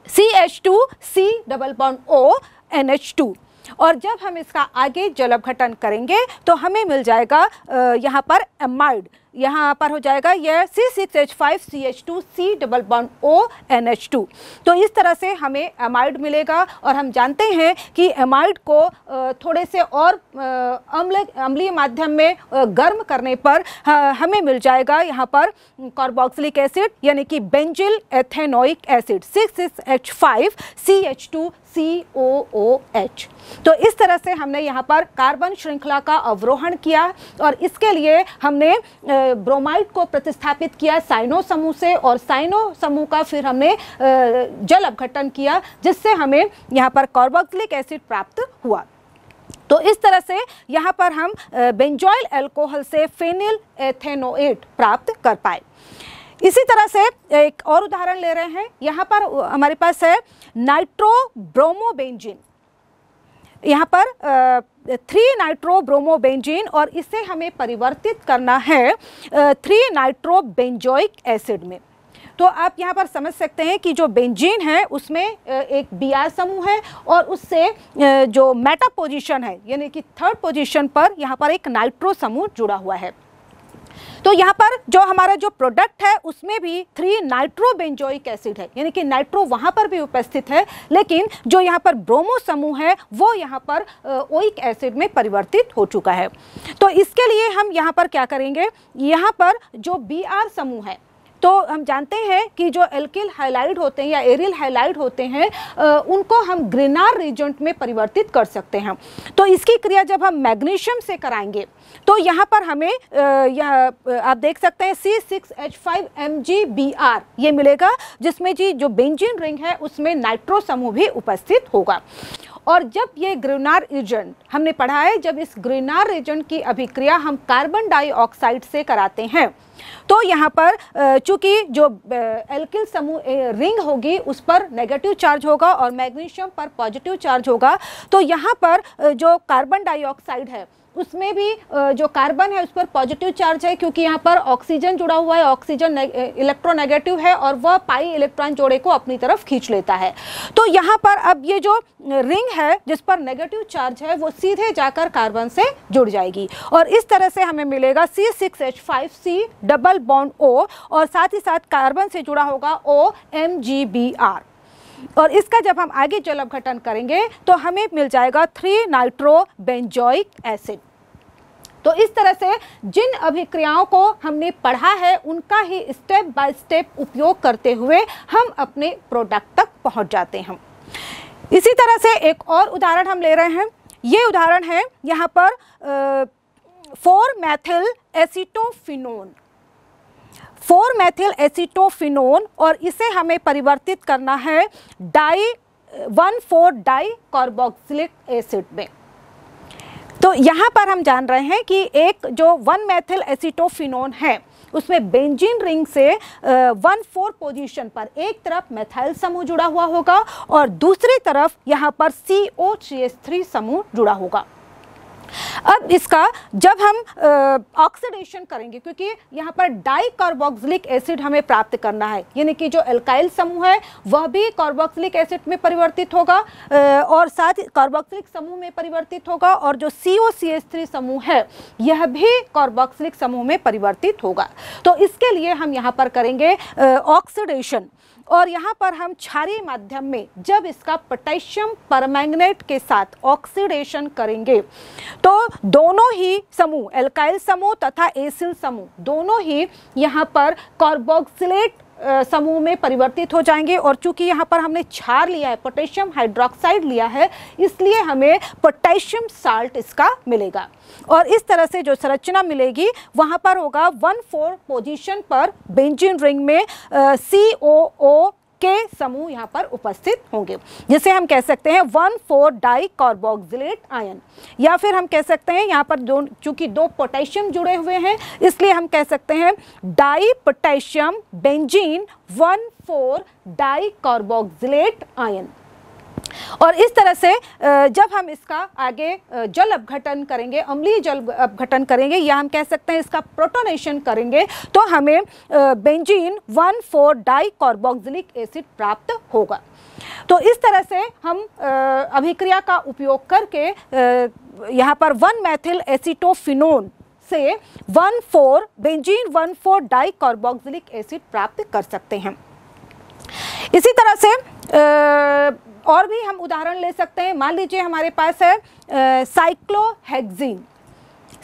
C H two C double bond O N H two और जब हम इसका आगे जल अपघटन करेंगे तो हमें मिल जाएगा यहाँ पर एमाइड यहाँ पर हो जाएगा यह C six H five C H two C double bond O N H two तो इस तरह से हमें एमाइड मिलेगा और हम जानते हैं कि एमाइड को थोड़े से और अम्ल, अम्लीय माध्यम में गर्म करने पर हमें मिल जाएगा यहाँ पर कार्बोक्सिलिक एसिड यानी कि benzyl ethanoic acid six six H five C H two C O O H तो इस तरह से हमने यहाँ पर कार्बन श्रृंखला का अवरोहण किया और इसके लिए हमने ब्रोमाइड को प्रतिस्थापित किया साइनो समूह से और साइनो समूह का फिर हमने जल अपघटन किया, जिससे हमें यहाँ पर कार्बोक्सिलिक एसिड प्राप्त हुआ। तो इस तरह से यहाँ पर हम बेंजॉइल अल्कोहल से फेनिल एथेनोएट प्राप्त कर पाए। इसी तरह से एक और उदाहरण ले रहे हैं। यहाँ पर हमारे पास है नाइट्रो ब्रोमोबेंजिन यहाँ पर थ्री नाइट्रो ब्रोमोबेंजिन और इसे हमें परिवर्तित करना है थ्री नाइट्रो बेंजोइक एसिड में। तो आप यहाँ पर समझ सकते हैं कि जो बेंजीन है, उसमें एक बी आर समूह है और उससे जो मेटा पोजीशन है, यानी कि थर्ड पोजीशन पर यहाँ पर एक नाइट्रो समूह जुड़ा हुआ है। तो यहाँ पर जो हमारा जो प्रोडक्ट है, उसमें भी थ्री नाइट्रोबेंजोइक एसिड है। यानी कि नाइट्रो वहाँ पर भी उपस्थित है, लेकिन जो यहाँ पर ब्रोमो समूह है, वो यहाँ पर ओइक एसिड में परिवर्तित हो चुका है। तो इसके लिए हम यहाँ पर क्या करेंगे? यहाँ पर जो बी आर समूह है तो हम जानते हैं कि जो एल्किल हाइलाइड होते हैं या एरियल हाइलाइड होते हैं उनको हम ग्रेनार रिजेंट में परिवर्तित कर सकते हैं। तो इसकी क्रिया जब हम मैग्नीशियम से कराएँगे तो यहाँ पर हमें यह आप देख सकते हैं C six H five M G B R ये मिलेगा, जिसमें जी जो बेंजिन रिंग है, उसमें नाइट्रो समूह भी उपस्थित होगा। और जब ये ग्रेनार एजेंट हमने पढ़ा है, जब इस ग्रेनार एजेंट की अभिक्रिया हम कार्बन डाइऑक्साइड से कराते हैं तो यहाँ पर चूँकि जो एल्किल समूह रिंग होगी, उस पर नेगेटिव चार्ज होगा और मैग्नीशियम पर पॉजिटिव चार्ज होगा तो यहाँ पर जो कार्बन डाइऑक्साइड है उसमें भी जो कार्बन है उस पर पॉजिटिव चार्ज है क्योंकि यहाँ पर ऑक्सीजन जुड़ा हुआ है, ऑक्सीजन इलेक्ट्रोनेगेटिव है और वह पाई इलेक्ट्रॉन जोड़े को अपनी तरफ़ खींच लेता है। तो यहाँ पर अब ये जो रिंग है, जिस पर नेगेटिव चार्ज है, वो सीधे जाकर कार्बन से जुड़ जाएगी। और इस तरह से हमें मिलेगा C six H five C double bond O और साथ ही साथ कार्बन से जुड़ा होगा O M G B R और इसका जब हम आगे जल अपघटन करेंगे तो हमें मिल जाएगा थ्री नाइट्रो बेंजोइक एसिड तो इस तरह से जिन अभिक्रियाओं को हमने पढ़ा है, उनका ही स्टेप बाय स्टेप उपयोग करते हुए हम अपने प्रोडक्ट तक पहुँच जाते हैं। इसी तरह से एक और उदाहरण हम ले रहे हैं। ये उदाहरण है यहाँ पर four methyl acetophenone four methyl acetophenone और इसे हमें परिवर्तित करना है di one four di carboxylic acid में। तो यहाँ पर हम जान रहे हैं कि एक जो वन मैथिल एसिटोफिनोन है, उसमें बेंजीन रिंग से वन फोर पोजीशन पर एक तरफ़ मेथाइल समूह जुड़ा हुआ होगा और दूसरी तरफ़ यहाँ पर सी ओ थ्री समूह जुड़ा होगा। अब इसका जब हम ऑक्सीडेशन करेंगे, क्योंकि यहाँ पर डाई कार्बोक्सिलिक एसिड हमें प्राप्त करना है। यानी कि जो एल्काइल समूह है, वह भी कार्बोक्सिलिक एसिड में परिवर्तित होगा और साथ कार्बोक्सिलिक समूह में परिवर्तित होगा, और जो सी ओ सी एस थ्री समूह है, यह भी कार्बोक्सिलिक समूह में परिवर्तित होगा। तो इसके लिए हम यहाँ पर करेंगे ऑक्सीडेशन और यहाँ पर हम क्षारीय माध्यम में जब इसका पोटेशियम परमैंगनेट के साथ ऑक्सीडेशन करेंगे तो दोनों ही समूह एल्काइल समूह तथा एसिल समूह, दोनों ही यहाँ पर कार्बोक्सिलेट समूह में परिवर्तित हो जाएँगे और चूँकि यहाँ पर हमने छार लिया है, पोटेशियम हाइड्रोक्साइड लिया है, इसलिए हमें पोटेशियम साल्ट इसका मिलेगा। और इस तरह से जो संरचना मिलेगी, वहाँ पर होगा वन फोर पोजिशन पर बेंजिन रिंग में सी ओ ओ के समूह यहाँ पर उपस्थित होंगे। जिसे हम कह सकते हैं one four di carboxylate ion या फिर हम कह सकते हैं यहाँ पर दोनों चूँकि दो पोटेशियम जुड़े हुए हैं, इसलिए हम कह सकते हैं di potassium benzene one four di carboxylate ion और इस तरह से जब हम इसका आगे जल अपघटन करेंगे, अम्लीय जल अपघटन करेंगे, या हम कह सकते हैं इसका प्रोटोनेशन करेंगे तो हमें benzene one four di carboxylic acid प्राप्त होगा। तो इस तरह से हम अभिक्रिया का उपयोग करके यहाँ पर वन मैथिल एसिटोफिनोन से one four benzene one four di carboxylic acid प्राप्त कर सकते हैं। इसी तरह से और भी हम उदाहरण ले सकते हैं। मान लीजिए हमारे पास है साइक्लोहेक्सिन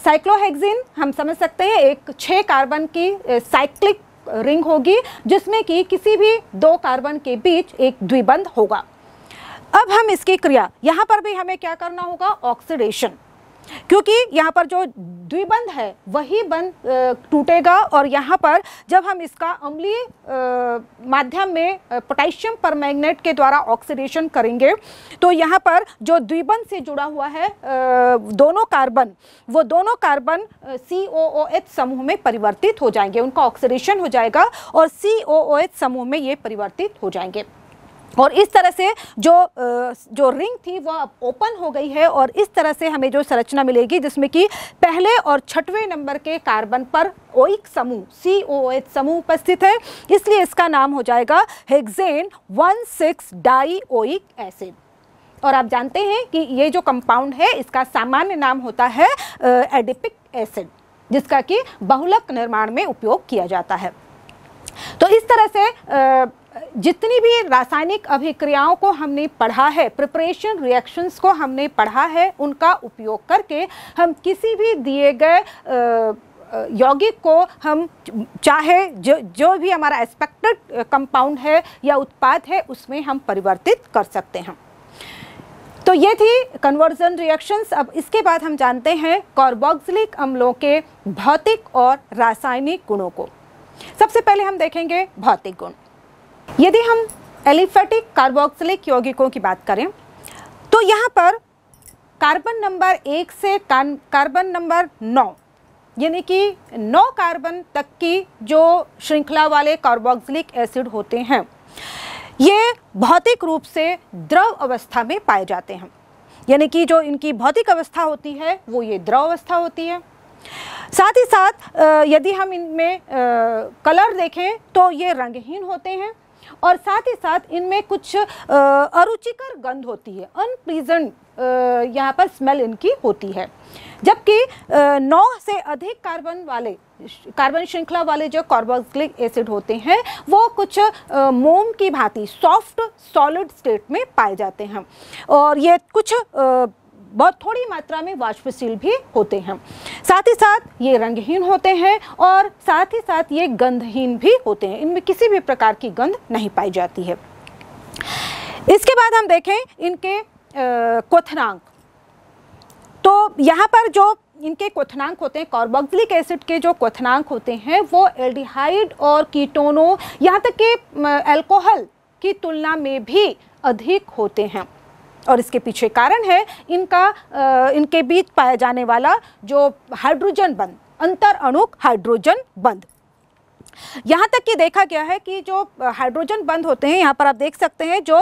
साइक्लोहेक्सिन हम समझ सकते हैं, एक छः कार्बन की साइक्लिक रिंग होगी, जिसमें कि किसी भी दो कार्बन के बीच एक द्विबंध होगा। अब हम इसकी क्रिया, यहाँ पर भी हमें क्या करना होगा? ऑक्सीडेशन क्योंकि यहाँ पर जो द्विबंध है, वही बंध टूटेगा और यहाँ पर जब हम इसका अम्लीय माध्यम में पोटेशियम परमैग्नेट के द्वारा ऑक्सीडेशन करेंगे तो यहाँ पर जो द्विबंध से जुड़ा हुआ है दोनों कार्बन, वो दोनों कार्बन सी ओ ओओ एच समूह में परिवर्तित हो जाएँगे, उनका ऑक्सीडेशन हो जाएगा और सी ओ ओ एच समूह में ये परिवर्तित हो जाएँगे। और इस तरह से जो जो रिंग थी वह अब ओपन हो गई है और इस तरह से हमें जो संरचना मिलेगी जिसमें कि पहले और छठवें नंबर के कार्बन पर ओइक समूह सी ओ एच समूह उपस्थित है। इसलिए इसका नाम हो जाएगा hexane one six di oic acid. और आप जानते हैं कि ये जो कंपाउंड है, इसका सामान्य नाम होता है एडिपिक एसिड, जिसका कि बहुलक निर्माण में उपयोग किया जाता है। तो इस तरह से जितनी भी रासायनिक अभिक्रियाओं को हमने पढ़ा है प्रिपरेशन रिएक्शंस को हमने पढ़ा है, उनका उपयोग करके हम किसी भी दिए गए यौगिक को हम चाहे जो जो भी हमारा एक्सपेक्टेड कंपाउंड है या उत्पाद है, उसमें हम परिवर्तित कर सकते हैं। तो ये थी कन्वर्जन रिएक्शंस अब इसके बाद हम जानते हैं कार्बोक्सिलिक अम्लों के भौतिक और रासायनिक गुणों को। सबसे पहले हम देखेंगे भौतिक गुण। यदि हम एलिफेटिक कार्बोक्सिलिक यौगिकों की बात करें तो यहाँ पर कार्बन नंबर एक से कार्बन नंबर नौ, यानी कि नौ कार्बन तक की जो श्रृंखला वाले कार्बोक्सिलिक एसिड होते हैं, ये भौतिक रूप से द्रव अवस्था में पाए जाते हैं। यानी कि जो इनकी भौतिक अवस्था होती है, वो ये द्रव अवस्था होती है। साथ ही साथ यदि हम इनमें कलर देखें तो ये रंगहीन होते हैं। और साथ ही साथ इनमें कुछ अरुचिकर गंध होती है। अनप्लीजेंट यहाँ पर स्मेल इनकी होती है। जबकि नौ से अधिक कार्बन वाले, कार्बन श्रृंखला वाले जो कार्बोक्सिलिक एसिड होते हैं, वो कुछ मोम की भांति सॉफ्ट सॉलिड स्टेट में पाए जाते हैं। और ये कुछ बहुत थोड़ी मात्रा में वाष्पशील भी होते हैं। साथ ही साथ ये रंगहीन होते हैं और साथ ही साथ ये गंधहीन भी होते हैं। इनमें किसी भी प्रकार की गंध नहीं पाई जाती है। इसके बाद हम देखें इनके क्वथनांक तो यहाँ पर जो इनके क्वथनांक होते हैं कार्बोक्सिलिक एसिड के जो क्वथनांक होते हैं, वो एल्डिहाइड और कीटोनों, यहाँ तक कि अल्कोहल की तुलना में भी अधिक होते हैं। और इसके पीछे कारण है इनका इनके बीच पाया जाने वाला जो हाइड्रोजन बंद, अंतर अणुक हाइड्रोजन बंद। यहाँ तक कि देखा गया है कि जो हाइड्रोजन बंद होते हैं, यहाँ पर आप देख सकते हैं जो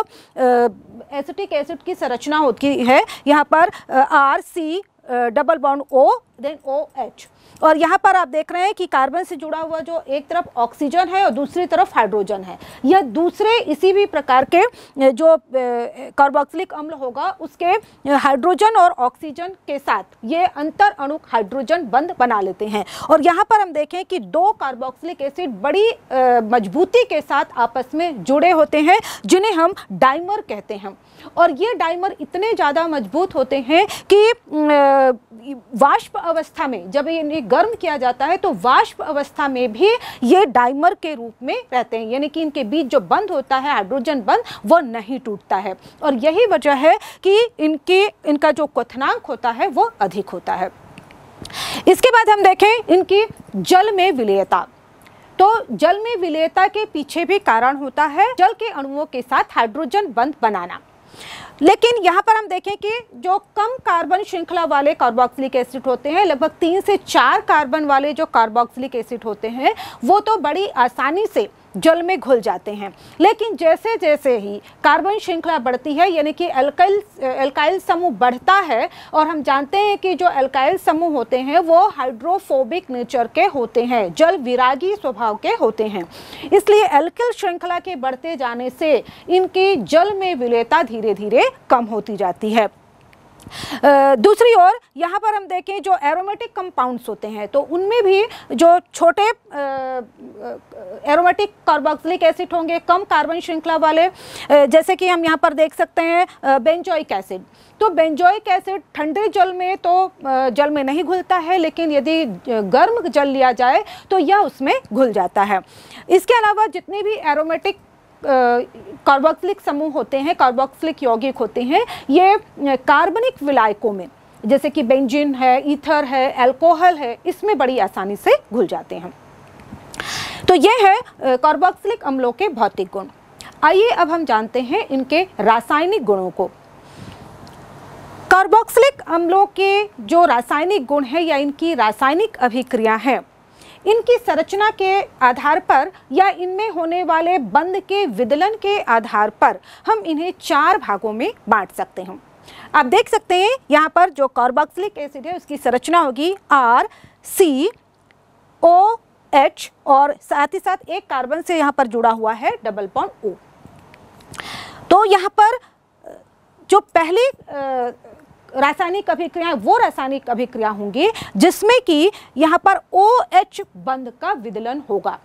एसिटिक एसिड की संरचना होती है। यहाँ पर R C double bond O then O H. और यहाँ पर आप देख रहे हैं कि कार्बन से जुड़ा हुआ जो एक तरफ़ ऑक्सीजन है और दूसरी तरफ़ हाइड्रोजन है। यह दूसरे इसी भी प्रकार के जो कार्बोक्सिलिक अम्ल होगा, उसके हाइड्रोजन और ऑक्सीजन के साथ ये अंतर अणु हाइड्रोजन बंद बना लेते हैं। और यहाँ पर हम देखें कि दो कार्बोक्सिलिक एसिड बड़ी मजबूती के साथ आपस में जुड़े होते हैं, जिन्हें हम डाइमर कहते हैं। और ये डाइमर इतने ज़्यादा मज़बूत होते हैं कि वाष्प अवस्था में, जब इन्हें गर्म किया जाता है तो वाष्प अवस्था में भी ये डाइमर के रूप में रहते हैं। यानी कि इनके बीच जो बंद होता है, हाइड्रोजन बंद वो नहीं टूटता है। और यही वजह है कि इनके, इनका जो क्वथनांक होता है, वो अधिक होता है। इसके बाद हम देखें इनकी जल में विलेयता। तो जल में विलेयता के पीछे भी कारण होता है, जल के अणुओं के साथ हाइड्रोजन बंद बनाना। लेकिन यहाँ पर हम देखें कि जो कम कार्बन श्रृंखला वाले कार्बोक्सिलिक एसिड होते हैं, लगभग तीन से चार कार्बन वाले जो कार्बोक्सिलिक एसिड होते हैं, वो तो बड़ी आसानी से जल में घुल जाते हैं। लेकिन जैसे जैसे ही कार्बन श्रृंखला बढ़ती है, यानी कि एल्काइल एल्काइल समूह बढ़ता है, और हम जानते हैं कि जो एल्काइल समूह होते हैं, वो हाइड्रोफोबिक नेचर के होते हैं, जल विरागी स्वभाव के होते हैं। इसलिए एल्किल श्रृंखला के बढ़ते जाने से इनकी जल में विलेयता धीरे धीरे कम होती जाती है। दूसरी ओर, यहाँ पर हम देखें जो एरोमेटिक कंपाउंड्स होते हैं तो उनमें भी जो छोटे एरोमेटिक कार्बोक्सिलिक एसिड होंगे, कम कार्बन श्रृंखला वाले जैसे कि हम यहाँ पर देख सकते हैं बेंजोइक एसिड तो बेंजोइक एसिड ठंडे जल में तो जल में नहीं घुलता है, लेकिन यदि गर्म जल लिया जाए तो यह उसमें घुल जाता है। इसके अलावा जितने भी एरोमेटिक कार्बोक्सिलिक समूह होते हैं, कार्बोक्सिलिक यौगिक होते हैं, ये कार्बनिक विलायकों में, जैसे कि बेंजिन है, ईथर है एल्कोहल है, इसमें बड़ी आसानी से घुल जाते हैं। तो ये है कार्बोक्सिलिक अम्लों के भौतिक गुण। आइए अब हम जानते हैं इनके रासायनिक गुणों को। कार्बोक्सिलिक अम्लों के जो रासायनिक गुण है या इनकी रासायनिक अभिक्रिया है इनकी संरचना के आधार पर या इनमें होने वाले बंद के विदलन के आधार पर हम इन्हें चार भागों में बांट सकते हैं। आप देख सकते हैं, यहाँ पर जो कार्बोक्सिलिक एसिड है, उसकी संरचना होगी आर सी ओ एच और साथ ही साथ एक कार्बन से यहाँ पर जुड़ा हुआ है डबल बॉन्ड ओ तो यहाँ पर, जो पहली रासायनिक अभिक्रियाएँ, वो रासायनिक अभिक्रिया होंगी जिसमें कि यहाँ पर ओ एच बंद का विदलन होगा।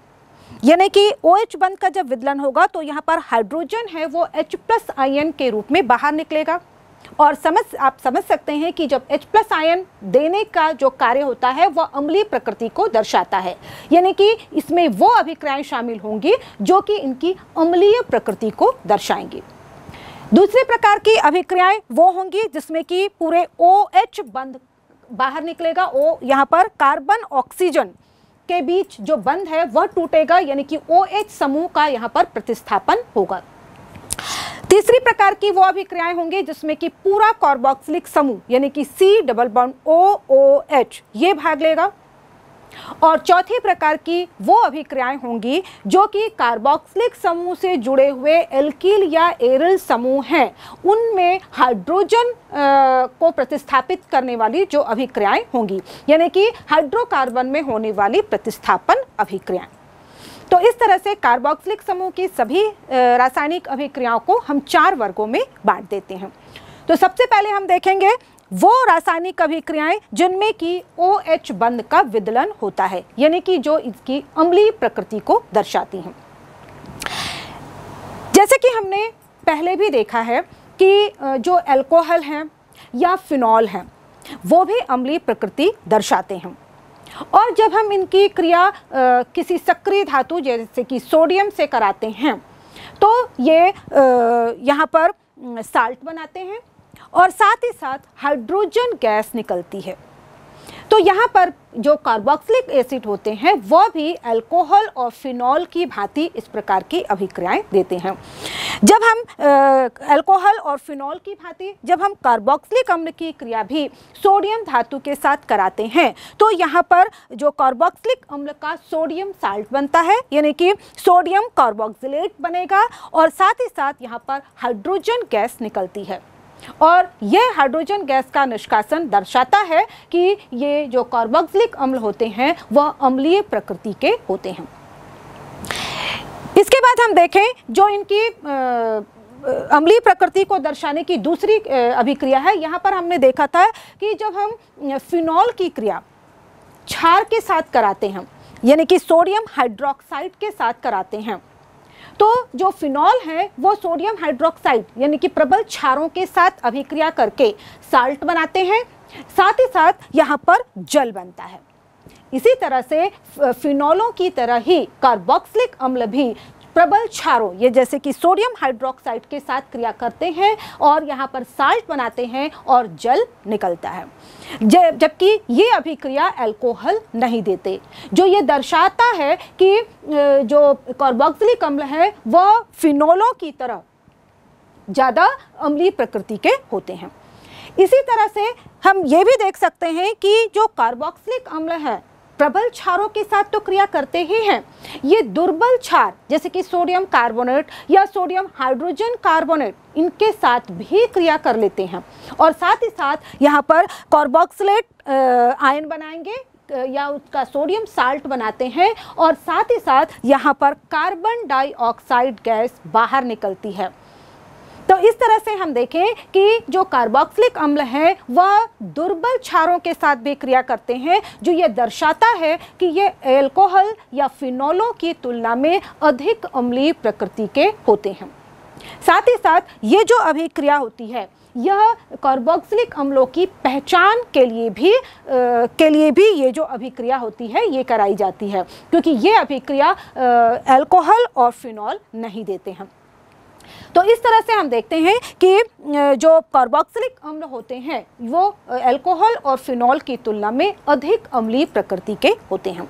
यानी कि ओ एच बंद का जब विदलन होगा तो यहाँ पर हाइड्रोजन है, वो H प्लस आयन के रूप में बाहर निकलेगा। और समझ, आप समझ सकते हैं कि जब H प्लस आयन देने का जो कार्य होता है वह अम्लीय प्रकृति को दर्शाता है। यानी कि इसमें वो अभिक्रियाएँ शामिल होंगी जो कि इनकी अम्लीय प्रकृति को दर्शाएँगी। दूसरे प्रकार की अभिक्रियाएँ वो होंगी जिसमें कि पूरे ओ एच बंध बाहर निकलेगा। ओ यहाँ पर कार्बन ऑक्सीजन के बीच जो बंद है, वह टूटेगा, यानी कि ओ एच समूह का यहाँ पर प्रतिस्थापन होगा। तीसरी प्रकार की वो अभिक्रियाएँ होंगी जिसमें कि पूरा कार्बोक्सिलिक समूह, यानी कि C double bond O O H ये भाग लेगा। और चौथी प्रकार की वो अभिक्रियाएँ होंगी जो कि कार्बोक्सिलिक समूह से जुड़े हुए एल्किल या एरिल समूह हैं। उनमें हाइड्रोजन को प्रतिस्थापित करने वाली जो अभिक्रियाएँ होंगी, यानी कि हाइड्रोकार्बन में होने वाली प्रतिस्थापन अभिक्रियाएँ। तो इस तरह से कार्बोक्सिलिक समूह की सभी रासायनिक अभिक्रियाओं को हम चार वर्गों में बांट देते हैं। तो सबसे पहले हम देखेंगे वो रासायनिक अभिक्रियाएँ जिनमें कि ओ एच बंद का विदलन होता है, यानी कि जो इसकी अम्लीय प्रकृति को दर्शाती हैं। जैसे कि हमने पहले भी देखा है कि जो अल्कोहल हैं या फिनॉल हैं, वो भी अम्लीय प्रकृति दर्शाते हैं। और जब हम इनकी क्रिया किसी सक्रिय धातु जैसे कि सोडियम से कराते हैं तो ये यहाँ पर साल्ट बनाते हैं और साथ ही साथ हाइड्रोजन गैस निकलती है। तो यहाँ पर जो कार्बोक्सिलिक एसिड होते हैं वह भी अल्कोहल और फिनॉल की भांति इस प्रकार की अभिक्रियाएँ देते हैं। जब हम अल्कोहल और फिनॉल की भांति जब हम कार्बोक्सिलिक अम्ल की क्रिया भी सोडियम धातु के साथ कराते हैं तो यहाँ पर जो कार्बोक्सिलिक अम्ल का सोडियम साल्ट बनता है, यानी कि सोडियम कार्बोक्सिलेट बनेगा और साथ ही साथ यहाँ पर हाइड्रोजन गैस निकलती है। और यह हाइड्रोजन गैस का निष्कासन दर्शाता है कि ये जो कार्बोक्सिलिक अम्ल होते हैं वह अम्लीय प्रकृति के होते हैं। इसके बाद हम देखें जो इनकी आ, अम्लीय प्रकृति को दर्शाने की दूसरी अभिक्रिया है। यहाँ पर हमने देखा था कि जब हम फिनॉल की क्रिया क्षार के साथ कराते हैं यानी कि सोडियम हाइड्रोक्साइड के साथ कराते हैं तो जो फिनॉल है, वो सोडियम हाइड्रोक्साइड यानी कि प्रबल क्षारों के साथ अभिक्रिया करके साल्ट बनाते हैं। साथ ही साथ यहाँ पर जल बनता है। इसी तरह से फिनॉलों की तरह ही कार्बोक्सिलिक अम्ल भी प्रबल क्षारों, ये जैसे कि सोडियम हाइड्रोक्साइड के साथ क्रिया करते हैं और यहाँ पर साल्ट बनाते हैं और जल निकलता है। जबकि ये अभिक्रिया अल्कोहल नहीं देते। जो ये दर्शाता है कि जो कार्बोक्सिलिक अम्ल है, वह फिनोलों की तरह ज़्यादा अम्लीय प्रकृति के होते हैं। इसी तरह से हम ये भी देख सकते हैं कि जो कार्बोक्सिलिक अम्ल है प्रबल क्षारों के साथ तो क्रिया करते ही हैं। ये दुर्बल क्षार, जैसे कि सोडियम कार्बोनेट या सोडियम हाइड्रोजन कार्बोनेट, इनके साथ भी क्रिया कर लेते हैं। और साथ ही साथ यहाँ पर कार्बोक्सिलेट आयन बनाएँगे या उसका सोडियम साल्ट बनाते हैं। और साथ ही साथ यहाँ पर कार्बन डाइऑक्साइड गैस बाहर निकलती है। तो इस तरह से हम देखें कि जो कार्बोक्सिलिक अम्ल है वह दुर्बल क्षारों के साथ भी क्रिया करते हैं जो ये दर्शाता है कि ये एल्कोहल या फिनोलों की तुलना में अधिक अम्लीय प्रकृति के होते हैं। साथ ही साथ ये जो अभिक्रिया होती है यह कार्बोक्सिलिक अम्लों की पहचान के लिए भी आ, के लिए भी ये जो अभिक्रिया होती है ये कराई जाती है क्योंकि ये अभिक्रिया अल्कोहल और फिनॉल नहीं देते हैं। तो इस तरह से हम देखते हैं कि जो कार्बोक्सिलिक अम्ल होते हैं, वो अल्कोहल और फिनॉल की तुलना में अधिक अम्लीय प्रकृति के होते हैं।